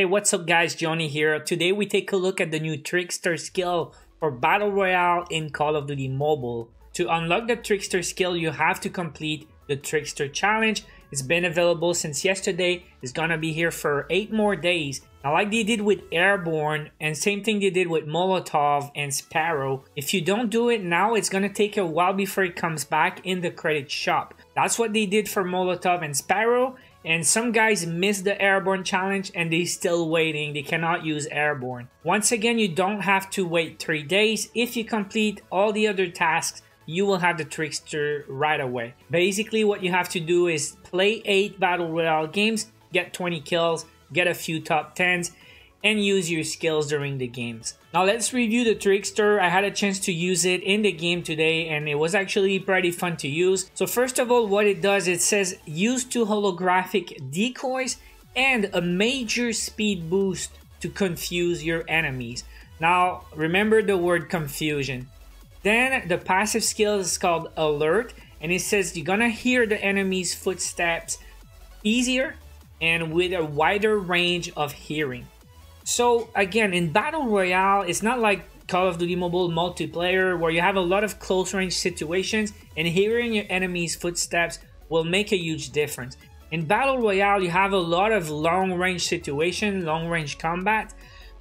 Hey, what's up guys, Johnny here. Today we take a look at the new Trickster skill for Battle Royale in Call of Duty Mobile. To unlock the Trickster skill, you have to complete the Trickster Challenge. It's been available since yesterday. It's gonna be here for 8 more days. Now like they did with Airborne and same thing they did with Molotov and Sparrow. If you don't do it now, it's gonna take a while before it comes back in the credit shop. That's what they did for Molotov and Sparrow and some guys miss the airborne challenge and they still waiting. They cannot use airborne. Once again you don't have to wait three days. If you complete all the other tasks you will have the trickster right away. Basically what you have to do is play eight battle royale games get 20 kills get a few top 10s and use your skills during the games. Now let's review the Trickster. I had a chance to use it in the game today and it was actually pretty fun to use. So first of all, what it does, it says use two holographic decoys and a major speed boost to confuse your enemies. Now remember the word confusion. Then the passive skill is called alert and it says you're gonna hear the enemy's footsteps easier and with a wider range of hearing. So again, in Battle Royale, it's not like Call of Duty Mobile multiplayer where you have a lot of close range situations and hearing your enemy's footsteps will make a huge difference. In Battle Royale, you have a lot of long range situation, long range combat,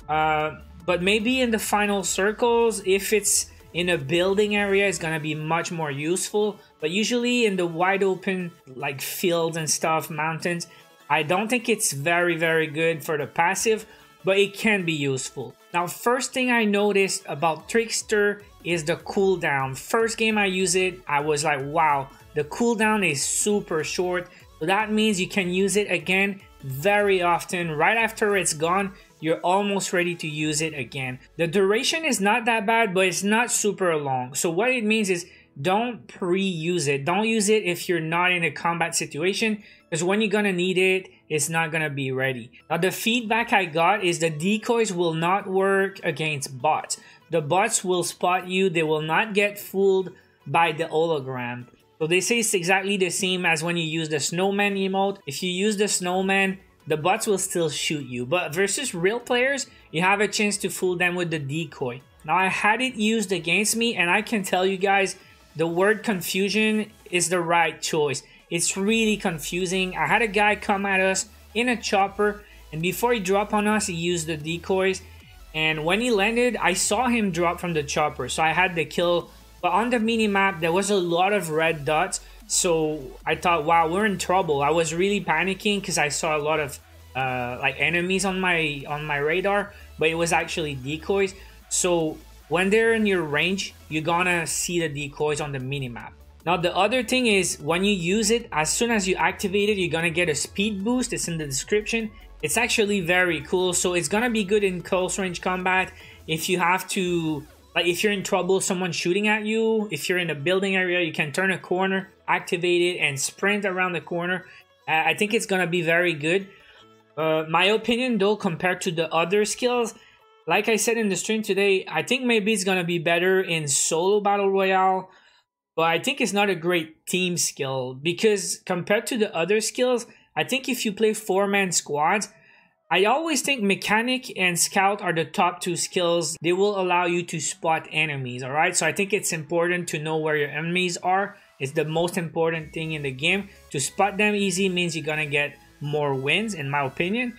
uh, but maybe in the final circles, if it's in a building area, it's gonna be much more useful. But usually in the wide open, like fields and stuff, mountains, I don't think it's very, very good for the passive but it can be useful. Now, first thing I noticed about Trickster is the cooldown. First game I use it, I was like, wow, the cooldown is super short. So that means you can use it again very often. Right after it's gone, you're almost ready to use it again. The duration is not that bad, but it's not super long. So what it means is don't pre-use it. Don't use it if you're not in a combat situation because when you're gonna need it, it's not gonna be ready. Now the feedback I got is the decoys will not work against bots. The bots will spot you, they will not get fooled by the hologram. So they say it's exactly the same as when you use the snowman emote. If you use the snowman, the bots will still shoot you. But versus real players, you have a chance to fool them with the decoy. Now I had it used against me and I can tell you guys the word confusion is the right choice. It's really confusing. I had a guy come at us in a chopper and before he dropped on us, he used the decoys. And when he landed, I saw him drop from the chopper. So I had the kill. But on the mini map, there was a lot of red dots. So I thought, wow, we're in trouble. I was really panicking because I saw a lot of uh, like enemies on my on my radar, but it was actually decoys. So when they're in your range, you're gonna see the decoys on the minimap. Now the other thing is when you use it, as soon as you activate it, you're gonna get a speed boost. It's in the description. It's actually very cool. So it's gonna be good in close range combat. If you have to, like if you're in trouble, someone shooting at you, if you're in a building area, you can turn a corner, activate it and sprint around the corner. I think it's gonna be very good. Uh, my opinion though, compared to the other skills, like I said in the stream today, I think maybe it's gonna be better in solo battle royale, but I think it's not a great team skill because compared to the other skills, I think if you play four man squads, I always think mechanic and scout are the top two skills. They will allow you to spot enemies, all right? So I think it's important to know where your enemies are. It's the most important thing in the game. To spot them easy means you're gonna get more wins, in my opinion.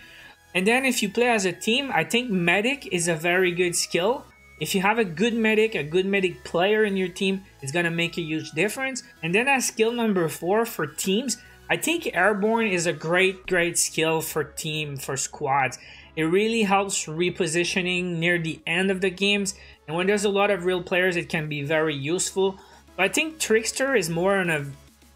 And then if you play as a team, I think medic is a very good skill. If you have a good medic, a good medic player in your team, it's gonna make a huge difference. And then as skill number four for teams, I think airborne is a great, great skill for team, for squads. It really helps repositioning near the end of the games. And when there's a lot of real players, it can be very useful. But I think Trickster is more on a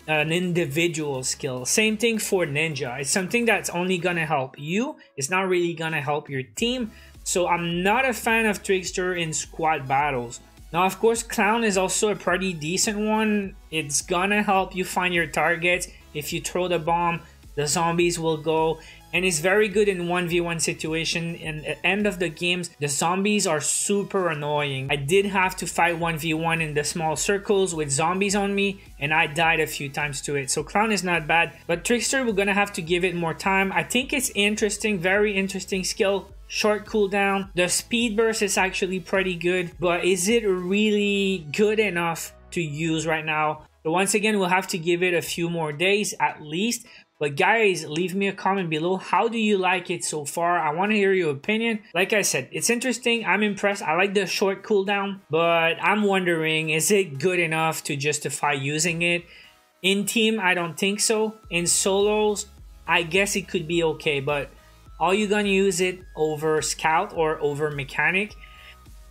an individual skill. Same thing for Ninja. It's something that's only gonna help you. It's not really gonna help your team. So I'm not a fan of Trickster in squad battles. Now, of course, Clown is also a pretty decent one. It's gonna help you find your targets. If you throw the bomb, the zombies will go and is very good in 1v1 situation. And at end of the games, the zombies are super annoying. I did have to fight 1v1 in the small circles with zombies on me, and I died a few times to it. So Clown is not bad, but Trickster, we're gonna have to give it more time. I think it's interesting, very interesting skill short cooldown. The speed burst is actually pretty good, but is it really good enough to use right now? But once again, we'll have to give it a few more days at least. But guys, leave me a comment below. How do you like it so far? I want to hear your opinion. Like I said, it's interesting. I'm impressed. I like the short cooldown, but I'm wondering, is it good enough to justify using it? In team, I don't think so. In solos, I guess it could be okay, but are you gonna use it over scout or over mechanic?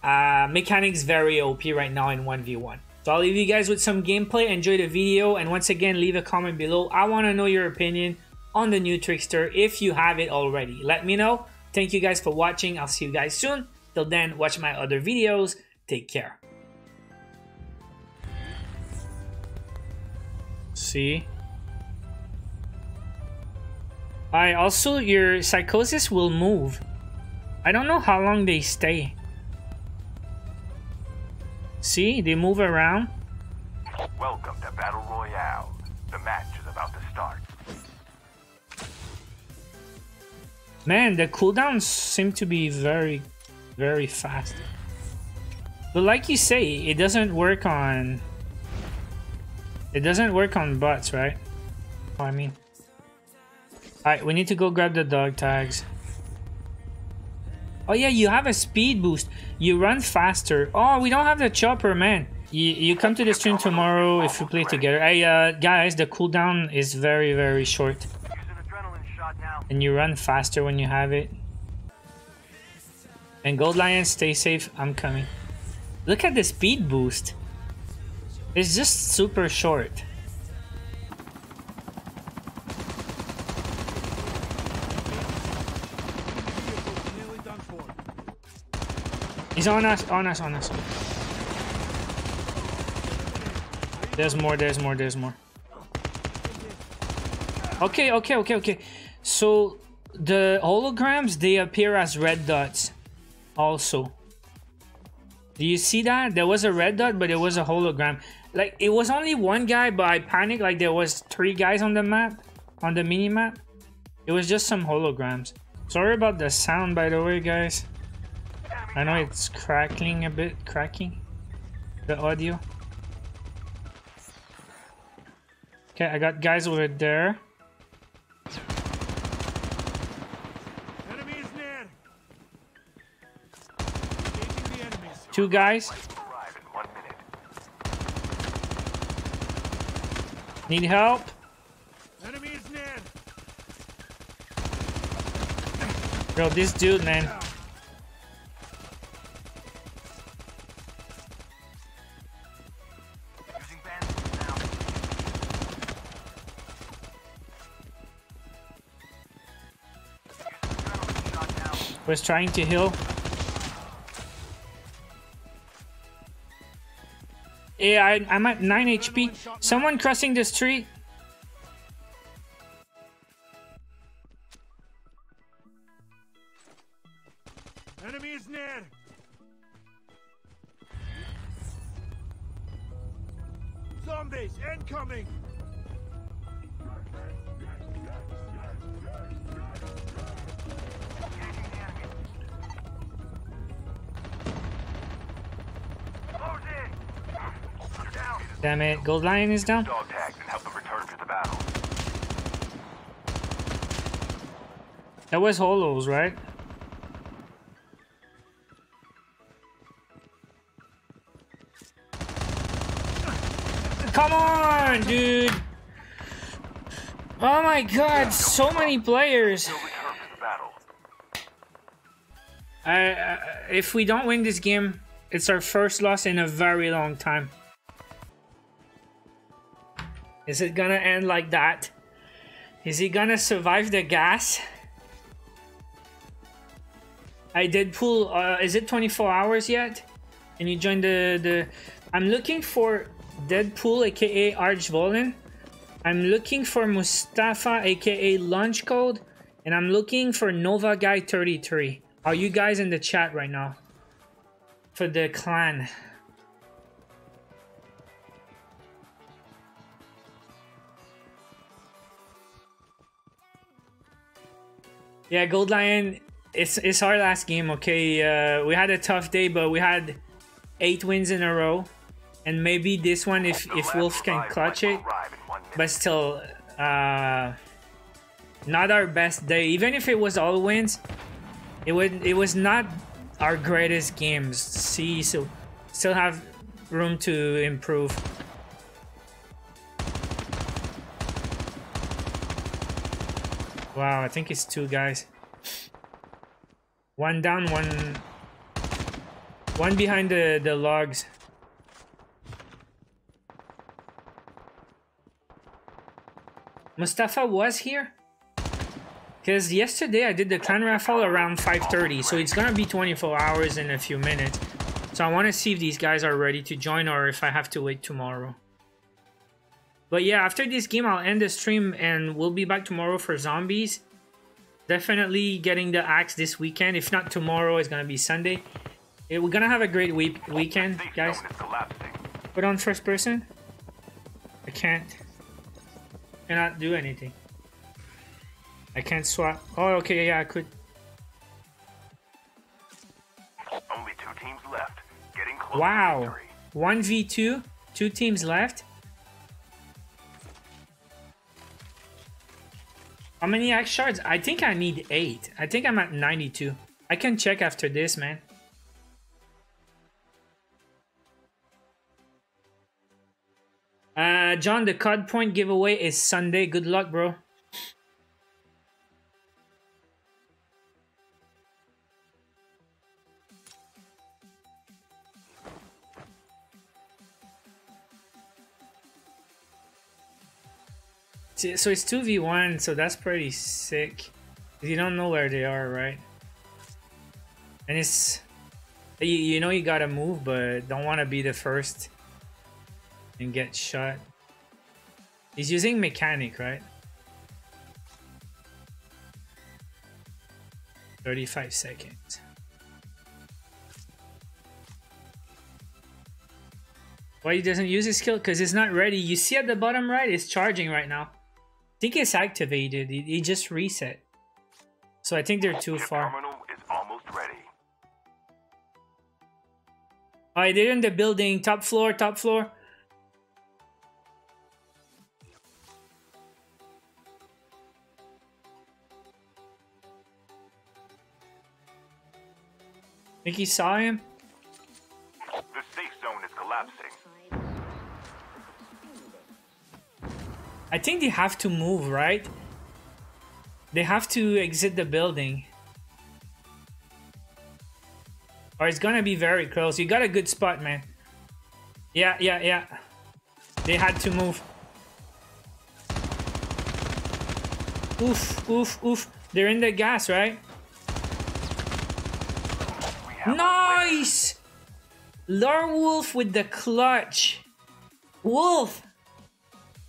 Uh, mechanic's very OP right now in 1v1. So I'll leave you guys with some gameplay. Enjoy the video. And once again, leave a comment below. I want to know your opinion on the new Trickster if you have it already. Let me know. Thank you guys for watching. I'll see you guys soon. Till then, watch my other videos. Take care. See? I also, your psychosis will move. I don't know how long they stay. See, they move around. Welcome to Battle Royale. The match is about to start. Man, the cooldowns seem to be very, very fast. But like you say, it doesn't work on... It doesn't work on bots, right? I mean... Alright, we need to go grab the dog tags. Oh yeah, you have a speed boost. You run faster. Oh, we don't have the chopper, man. You, you come to the stream tomorrow if we play together. Hey, uh, guys, the cooldown is very, very short. And you run faster when you have it. And Gold Lion, stay safe. I'm coming. Look at the speed boost. It's just super short. He's on us, on us, on us. There's more, there's more, there's more. Okay, okay, okay, okay. So the holograms, they appear as red dots also. Do you see that? There was a red dot, but it was a hologram. Like, it was only one guy, but I panicked like there was three guys on the map, on the mini map. It was just some holograms. Sorry about the sound, by the way, guys. I know it's crackling a bit, cracking the audio. Okay, I got guys over there. Two guys. Need help? Bro, this dude, man. Was trying to heal. Yeah, I, I'm at 9 HP. Someone crossing this street. Damn it, Gold Lion is down. Dog tags and help them return to the battle. That was holos, right? Come on, dude! Oh my god, so many players! Uh, if we don't win this game, it's our first loss in a very long time. Is it gonna end like that? Is he gonna survive the gas? I did pull, uh, is it 24 hours yet? Can you join the, the... I'm looking for Deadpool, aka Archvolin. I'm looking for Mustafa, aka Launch Code. And I'm looking for Nova Guy 33. Are you guys in the chat right now? For the clan. Yeah, Gold Lion, it's it's our last game, okay? Uh, we had a tough day, but we had eight wins in a row. And maybe this one, if, if Wolf can clutch it, but still, uh, not our best day. Even if it was all wins, it would it was not our greatest games. See, so still have room to improve. Wow, I think it's two guys. One down, one one behind the, the logs. Mustafa was here? Because yesterday I did the clan raffle around 5.30, so it's gonna be 24 hours in a few minutes. So I want to see if these guys are ready to join or if I have to wait tomorrow. But yeah, after this game, I'll end the stream and we'll be back tomorrow for zombies. Definitely getting the axe this weekend. If not tomorrow, it's gonna be Sunday. Yeah, we're gonna have a great week weekend, guys. Put on first person. I can't. Cannot do anything. I can't swap. Oh, okay, yeah, I could. Only two teams left. Getting close wow. 1v2, two teams left. How many axe shards? I think I need 8. I think I'm at 92. I can check after this, man. Uh, John, the COD Point giveaway is Sunday. Good luck, bro. So it's 2v1, so that's pretty sick. You don't know where they are, right? And it's... You, you know you gotta move, but don't want to be the first and get shot. He's using mechanic, right? 35 seconds. Why he doesn't use his skill? Because it's not ready. You see at the bottom right, it's charging right now. I think it's activated. It, he just reset. So I think they're too far. Alright, they're in the building. Top floor, top floor. Think he saw him? I think they have to move, right? They have to exit the building. Or it's gonna be very close. You got a good spot, man. Yeah, yeah, yeah. They had to move. Oof, oof, oof. They're in the gas, right? Nice! Lone Wolf with the clutch. Wolf!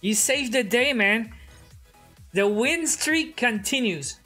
You saved the day, man. The win streak continues.